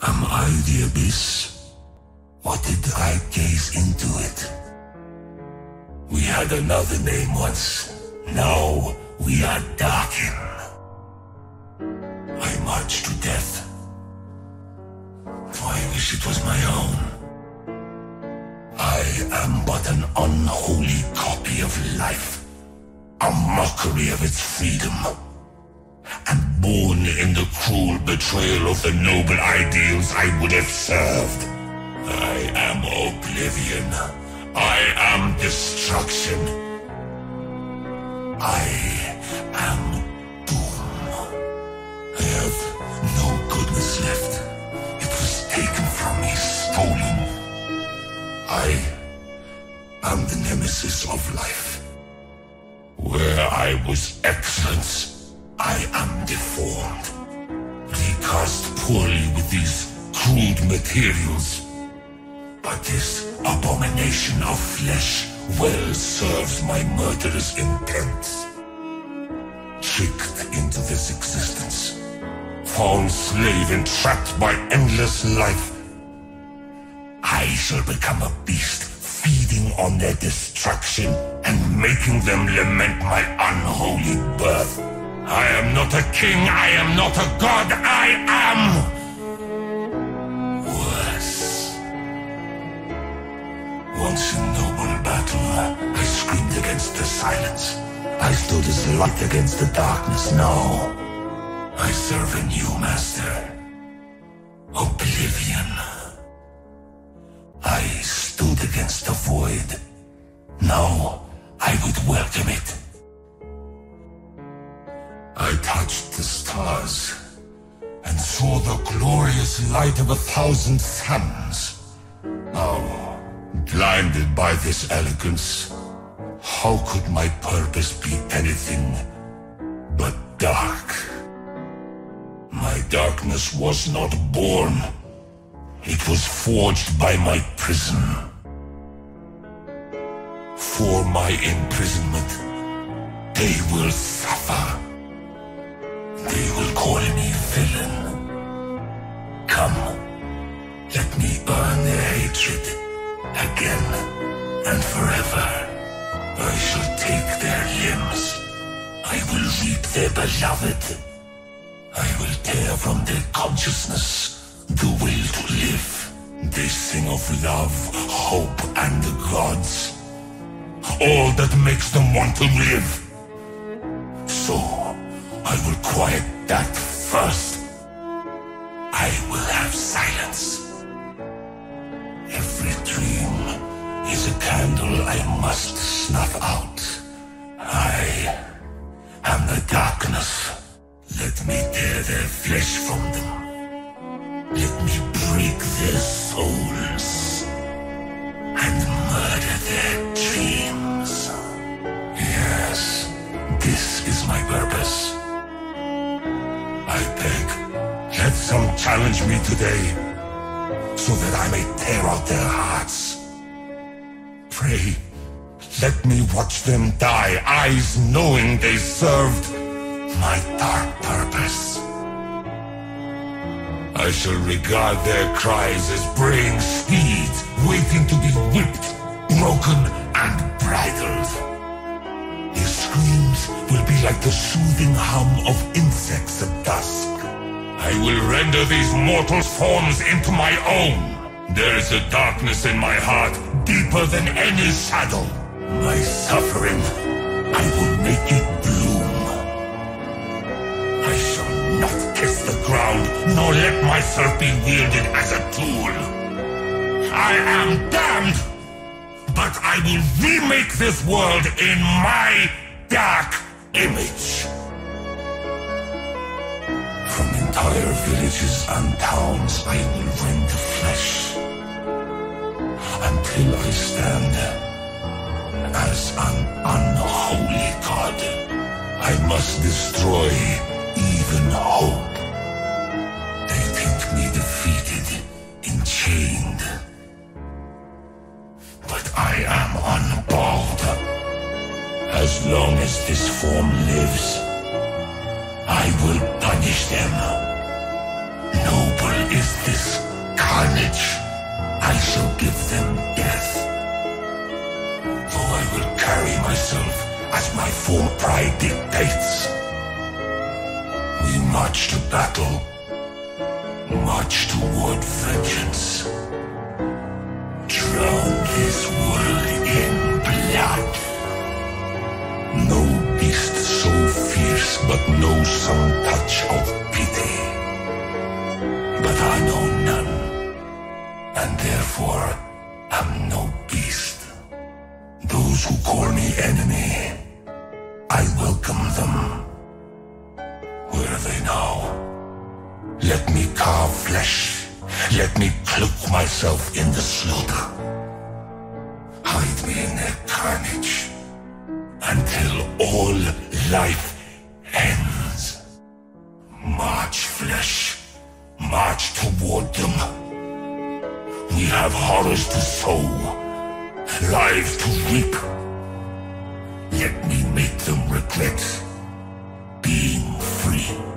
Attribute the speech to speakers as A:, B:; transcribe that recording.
A: Am I the abyss? Or did I gaze into it? We had another name once. Now we are Darkin. I march to death. I wish it was my own. I am but an unholy copy of life. A mockery of its freedom. Born in the cruel betrayal of the noble ideals I would have served. I am oblivion. I am destruction. I am doom. I have no goodness left. It was taken from me, stolen. I am the nemesis of life. Where I was excellence, I am deformed. Recast poorly with these crude materials. But this abomination of flesh well serves my murderous intents. Tricked into this existence, foul slave entrapped by endless life, I shall become a beast feeding on their destruction and making them lament my unholy birth. I am not a king, I am not a god, I am worse. Once in noble battle, I screamed against the silence. I stood as light against the darkness. Now, I serve a new master. Oblivion. I stood against the void. Now, I would welcome it. Touched the stars and saw the glorious light of a thousand suns. Now, blinded by this elegance, how could my purpose be anything but dark? My darkness was not born. It was forged by my prison. For my imprisonment, they will suffer. Limbs. I will reap their beloved. I will tear from their consciousness the will to live. They sing of love, hope, and the gods. All that makes them want to live. So, I will quiet that first. I will have silence. Every dream is a candle I must snuff out. The darkness. Let me tear their flesh from them. Let me break their souls and murder their dreams. Yes, this is my purpose. I beg, let some challenge me today so that I may tear out their hearts. Pray, let me watch them die, eyes knowing they served my dark purpose. I shall regard their cries as braying steeds waiting to be whipped, broken, and bridled. Their screams will be like the soothing hum of insects at dusk. I will render these mortal forms into my own. There is a darkness in my heart deeper than any shadow. My suffering, I will make it bloom. I shall not kiss the ground, nor let myself be wielded as a tool. I am damned, but I will remake this world in my dark image. From entire villages and towns I will rend the flesh until I stand as an unholy god. I must destroy even hope. They think me defeated, enchained. But I am unbowed. As long as this form lives, I will punish them. Noble is this carnage, I shall give them myself as my full pride dictates. We march to battle, march toward vengeance. Drown this world in blood. No beast so fierce but knows some touch of pity. But I know none, and therefore them. Where are they now? Let me carve flesh. Let me cloak myself in the slaughter. Hide me in their carnage until all life ends. March, flesh. March toward them. We have horrors to sow, lives to reap. Let me make them regret being free.